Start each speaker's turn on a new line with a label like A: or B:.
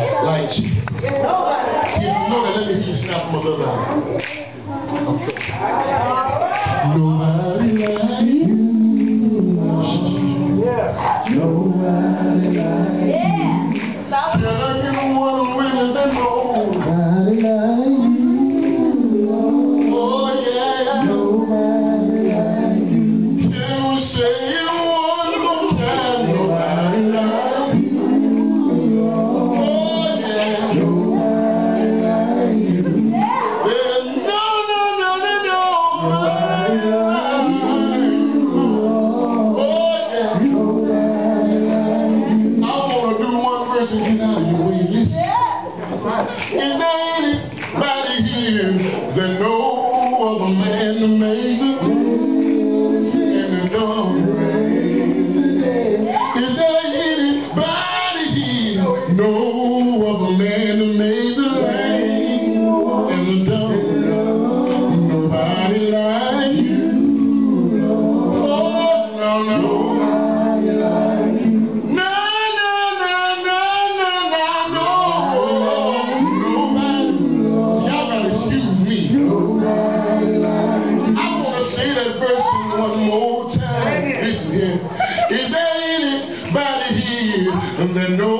A: Like, you Nobody. that let me finish now for my brother. Nobody Is anybody here that knows? Is there it, here that knows?